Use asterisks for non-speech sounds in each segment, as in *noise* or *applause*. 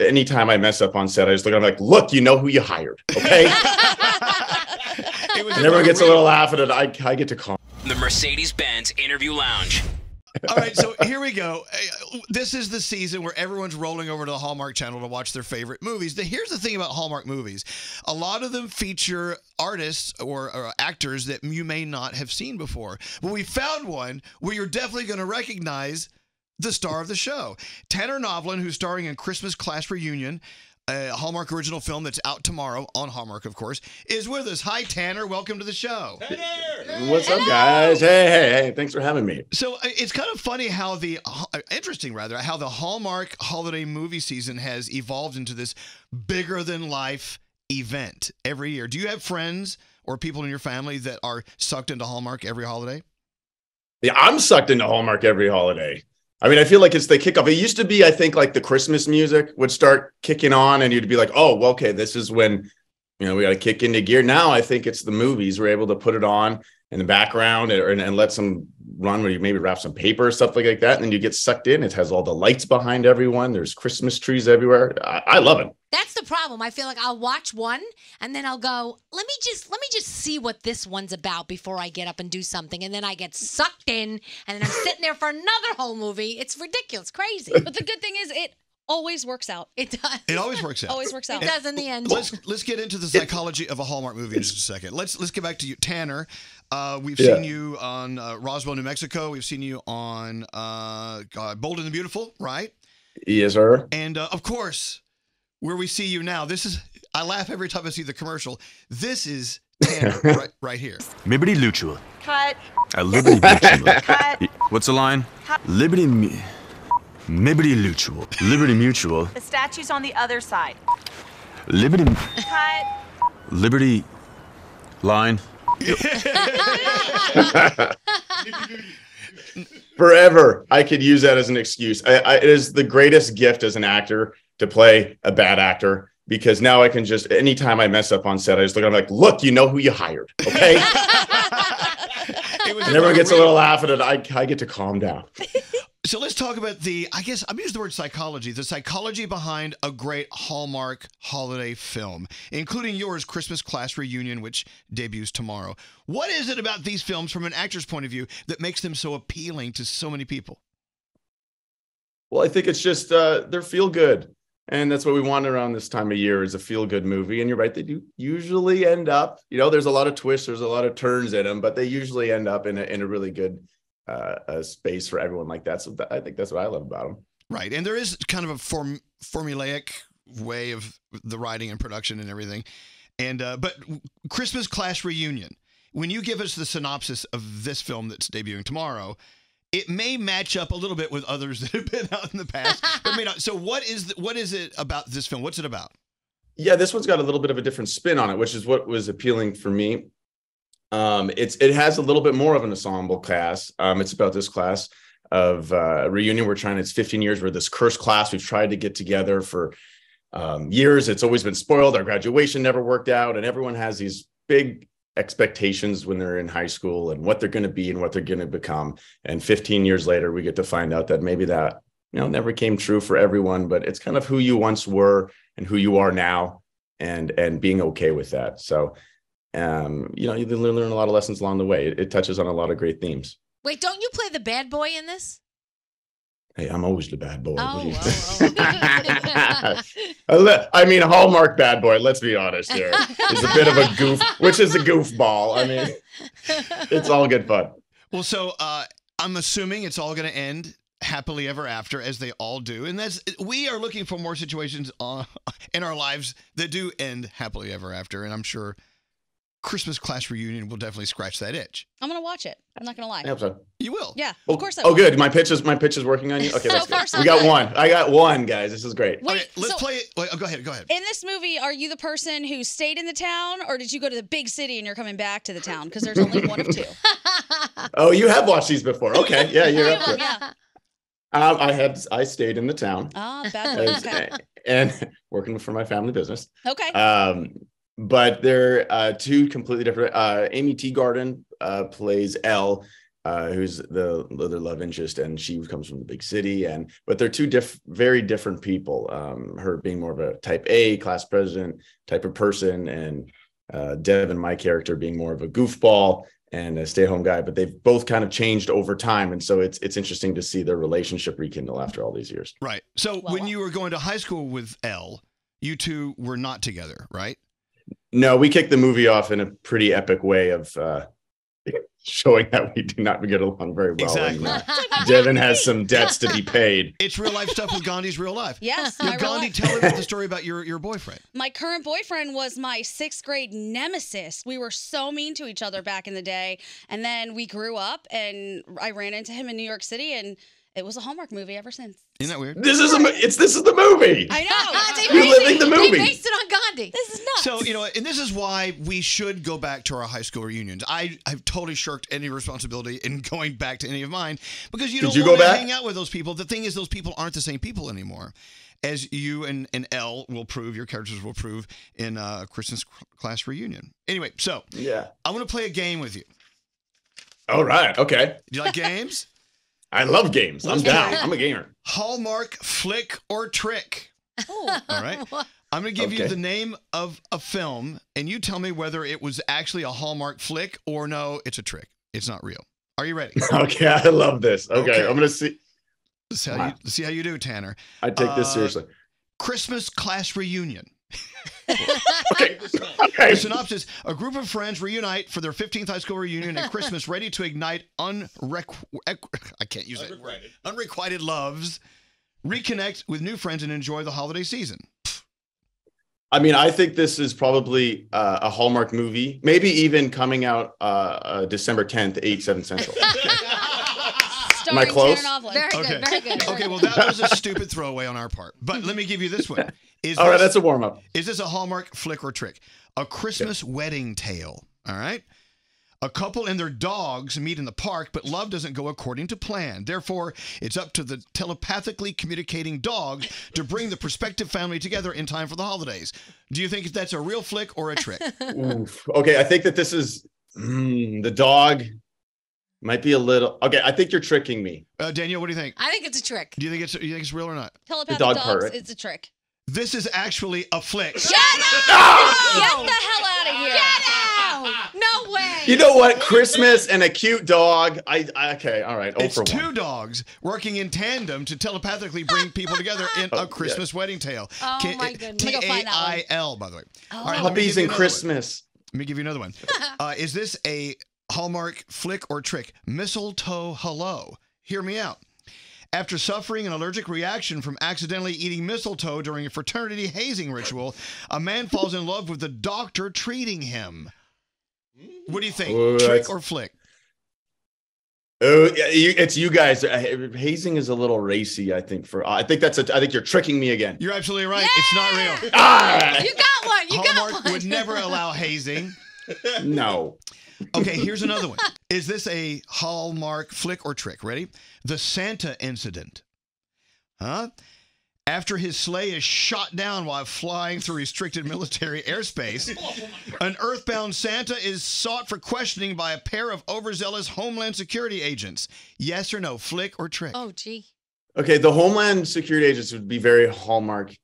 anytime I mess up on set, I just look. I'm like, look, you know who you hired, okay? *laughs* It was and everyone gets a little laugh at it. I, I get to call. The Mercedes Benz Interview Lounge. All right, so here we go. This is the season where everyone's rolling over to the Hallmark Channel to watch their favorite movies. The- Here's the thing about Hallmark movies a lot of them feature artists or, or actors that you may not have seen before. But we found one where you're definitely going to recognize the star of the show. Tanner Novlan, who's starring in Christmas Class Reunion. A Hallmark original film that's out tomorrow on Hallmark, of course, is with us. Hi, Tanner. Welcome to the show. Tanner, What's up, guys? Hey, hey, hey! Thanks for having me. So uh, it's kind of funny how the uh, interesting rather how the Hallmark holiday movie season has evolved into this bigger than life event every year. Do you have friends or people in your family that are sucked into Hallmark every holiday? Yeah, I'm sucked into Hallmark every holiday. I mean, I feel like it's the kickoff. It used to be, I think, like the Christmas music would start kicking on, and you'd be like, "Oh, well, okay, this is when you know we got to kick into gear." Now, I think it's the movies. We're able to put it on in the background and, and let some run where you maybe wrap some paper or like, like that, and then you get sucked in. It has all the lights behind everyone. There's Christmas trees everywhere. I, I love it. That's the problem. I feel like I'll watch one and then I'll go, let me just let me just see what this one's about before I get up and do something. And then I get sucked in and then I'm sitting there for another whole movie. It's ridiculous, crazy. But the good thing is, it always works out. It does. It always works out. Always works out. It does in the end. Let's let's get into the psychology of a Hallmark movie in just a second. Let's let's get back to you, Tanner. Uh, we've Yeah. seen you on uh, Roswell, New Mexico. We've seen you on uh, God, Bold and the Beautiful, right? Yes, sir. And uh, of course, where we see you now, this is, I laugh every time I see the commercial. This is *laughs* Tanner right, right here. Liberty Mutual. Cut. A Liberty *laughs* Mutual. Cut. What's the line? Liberty Mu- Liberty Mutual. Liberty Mutual. The statue's on the other side. Liberty Cut. Liberty line. *laughs* Forever, I could use that as an excuse. I, I, it is the greatest gift as an actor to play a bad actor because now I can just anytime I mess up on set, I just look. I'm like, look, you know who you hired, okay? *laughs* It was and everyone gets a little laugh at it. I, I get to calm down. So let's talk about the, I guess I'm using the word psychology, the psychology behind a great Hallmark holiday film, including yours, Christmas Class Reunion, which debuts tomorrow. What is it about these films from an actor's point of view that makes them so appealing to so many people? Well, I think it's just uh, they're feel good, and that's what we want around this time of year is a feel good movie. And you're right, they do usually end up. You know, there's a lot of twists, there's a lot of turns in them, but they usually end up in a in a really good uh, uh space for everyone like that. So th- I think that's what I love about them. Right. And there is kind of a form, formulaic way of the writing and production and everything. And, uh, but Christmas Class Reunion, when you give us the synopsis of this film that's debuting tomorrow, it may match up a little bit with others *laughs* that have been out in the past, but may not. So, what is the, what is it about this film? What's it about? Yeah, this one's got a little bit of a different spin on it, which is what was appealing for me. Um, it's it has a little bit more of an ensemble class. Um, it's about this class of uh, reunion. We're trying. It's 15 years. We're this cursed class. We've tried to get together for um, years. It's always been spoiled. Our graduation never worked out, and everyone has these big expectations when they're in high school and what they're going to be and what they're going to become. And 15 years later, we get to find out that maybe that you know never came true for everyone, but it's kind of who you once were and who you are now, and and being okay with that. So, um, you know, you learn, learn a lot of lessons along the way. It, it touches on a lot of great themes. Wait, don't you play the bad boy in this? Hey, I'm always the bad boy. What Oh, oh, *laughs* *laughs* I mean, Hallmark bad boy. Let's be honest here. It's a bit of a goof, which is a goofball. I mean, it's all good fun. Well, so uh, I'm assuming it's all going to end happily ever after, as they all do, and that's we are looking for more situations uh, in our lives that do end happily ever after, and I'm sure Christmas class reunion will definitely scratch that itch. I'm gonna watch it. I'm not gonna lie. I hope so. You will. Yeah, Oh, of course I will. oh, good. My pitch is my pitch is working on you. Okay, *laughs* So that's far, good. so we got good. one. I got one, guys. This is great. Wait, okay, let's so- play it. Wait, oh, go ahead. Go ahead. In this movie, are you the person who stayed in the town, or did you go to the big city and you're coming back to the town? Because there's only one of two. *laughs* *laughs* Oh, you have watched these before. Okay, yeah, you're up to yeah. Um, I had I stayed in the town Ah, bad boy. as- Okay. and working for my family business. Okay. Um, but they're uh, two completely different. Uh, Aimee Teegarden uh, plays Elle, uh, who's the other love interest, and she comes from the big city. And but they're two diff- very different people. Um, her being more of a type A class president type of person, and uh, Devin, my character, being more of a goofball and a stay-at-home guy. But they've both kind of changed over time, and so it's it's interesting to see their relationship rekindle after all these years. Right. So Well, when well. you were going to high school with Elle, you two were not together, right? No, we kicked the movie off in a pretty epic way of uh, showing that we do not get along very well. Exactly. And, uh, *laughs* *laughs* Devin has some debts to be paid. *laughs* It's real life stuff with Gandhi's real life. Yes, Now, my real Gandhi, life. tell me the story about your, your boyfriend. My current boyfriend was my sixth grade nemesis. We were so mean to each other back in the day. And then we grew up and I ran into him in New York City and it was a Hallmark movie ever since. Isn't that weird? This is a, it's this is the movie. I know. They You're living it- the They movie. based it on Gandhi. this is nuts. So, you know, and this is why we should go back to our high school reunions. I have totally shirked any responsibility in going back to any of mine because you Did don't you go want to back? hang out with those people. The thing is, those people aren't the same people anymore. As you and, and Elle will prove, your characters will prove in uh, Christmas class reunion. Anyway, so Yeah. I want to play a game with you. All right. Okay. Do you like *laughs* games? I love games. I'm down. I'm a gamer. *laughs* Hallmark, flick, or trick. Ooh. All right. I'm going to give you the name of a film, and you tell me whether it was actually a Hallmark flick or no, it's a trick. It's not real. Are you ready? *laughs* Okay. I love this. Okay. Okay. I'm gonna see. Let's see how, you, see how you do, Tanner. I take this Uh, seriously. Christmas class reunion. Okay. Okay. The synopsis A group of friends reunite for their 15th high school reunion at Christmas, ready to ignite unrequ- I can't use that word. Unrequited loves, reconnect with new friends, and enjoy the holiday season. I mean, I think this is probably uh, a Hallmark movie, maybe even coming out uh, uh, December 10th, 8, 7 Central. *laughs* Starring close? Tanner Novlan. Very Okay. good. Very good. Okay, well, that was a stupid throwaway on our part. But let me give you this one. Is All right. this- That's a warm up. Is this a Hallmark flick or trick? A Christmas wedding tale. All right. A couple and their dogs meet in the park, but love doesn't go according to plan. Therefore, it's up to the telepathically communicating dog to bring the prospective family together in time for the holidays. Do you think that's a real flick or a trick? *laughs* Oof. Okay. I think that this is mm, the dog might be a little. Okay. I think you're tricking me. Uh, Daniel, what do you think? I think it's a trick. Do you think it's you think it's real or not? Telepathic dog dogs, part, right? it's a trick. This is actually a flick. Shut up! No! *laughs* Get the hell out of here. Get out! No way. You know what? Christmas and a cute dog. I, I okay. All right. Oh It's for two one. dogs working in tandem to telepathically bring *laughs* people together in Oh, a Christmas wedding tale. Oh, K- my goodness. T I'm gonna go A find that one. I L, by the way. Oh. All right, Puppies and another one. Christmas. Let me give you another one. *laughs* Uh, is this a Hallmark flick or trick? Mistletoe hello. Hear me out. After suffering an allergic reaction from accidentally eating mistletoe during a fraternity hazing ritual, a man falls in love with the doctor treating him. What do you think? Ooh, trick or flick? Oh, yeah, you, it's you guys. Uh, hazing is a little racy. I think for. I think that's a. I think you're tricking me again. You're absolutely right. It's not real. Ah, You got one. You Hallmark got one. would never *laughs* allow hazing. no. Okay, here's another one. Is this a Hallmark flick or trick? Ready? The Santa incident. Huh? After his sleigh is shot down while flying through restricted military airspace, *laughs* oh an earthbound Santa is sought for questioning by a pair of overzealous Homeland Security agents. Yes or no, flick or trick? Oh, gee. Okay, the Homeland Security agents would be very hallmark,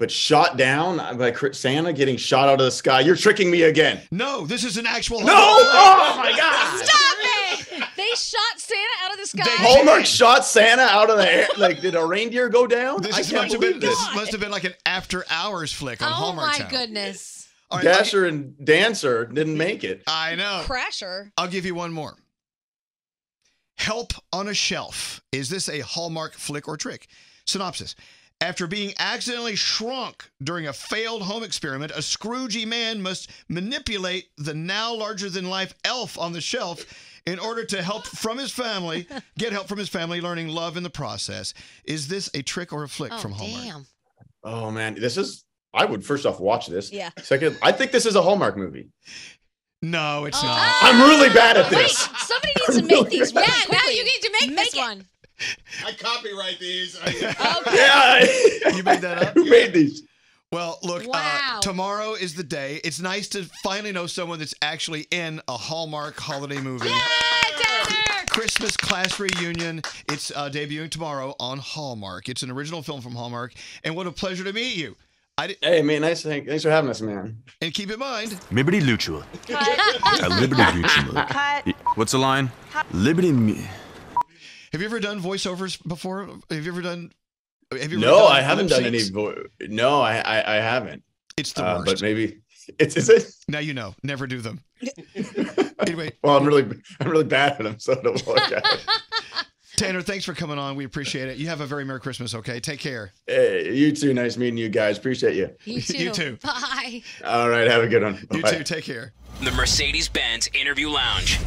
but shot down by Santa getting shot out of the sky. You're tricking me again. No, this is an actual No! Hallmark. Oh, oh my God! Stop it! They shot Santa out of the sky. They- Hallmark shot Santa out of the air. Like, did a reindeer go down? This I is can't must have been this this. must have been like an after hours flick on Oh, Hallmark my Channel. goodness. All right, I'll Dasher and Dancer didn't make it. I know. Crasher. I'll give you one more. Help on a shelf. Is this a Hallmark flick or trick? Synopsis. After being accidentally shrunk during a failed home experiment, a Scroogey man must manipulate the now larger than life elf on the shelf in order to help from his family, get help from his family, learning love in the process. Is this a trick or a flick Oh, from Hallmark? damn. Oh man, this is. I would first off watch this. Yeah. Second, I think this is a Hallmark movie. No, it's Oh. not. I'm really bad at Wait, this. somebody *laughs* needs to make these. Yeah, really now you need to make, this it. one. *laughs* I copyright these. Okay. *laughs* Yeah. *laughs* You made that up? Who made these? Well, look, Wow. uh, tomorrow is the day. It's nice to finally know someone that's actually in a Hallmark holiday movie. Yay, Tanner! Christmas Class Reunion. It's uh, debuting tomorrow on Hallmark. It's an original film from Hallmark, and what a pleasure to meet you. I Hey, man, nice. To thank, thanks for having us, man. and keep in mind, Liberty Luchul. Cut. A Liberty Luchul. Cut. What's the line? Liberty me. Have you ever done voiceovers before? Have you ever done? Have you ever No, done I haven't done any. syncs? Vo- no, I, I I haven't. It's the Uh, worst. but maybe *laughs* it's is it. now you know. Never do them. *laughs* anyway, Well, I'm really I'm really bad at them, so don't work out. *laughs* Tanner, thanks for coming on. We appreciate it. You have a very Merry Christmas. Okay, take care. Hey, you too. Nice meeting you guys. Appreciate you. You too. You too. Bye. All right, have a good one. You too. Take care. The Mercedes Benz Interview Lounge.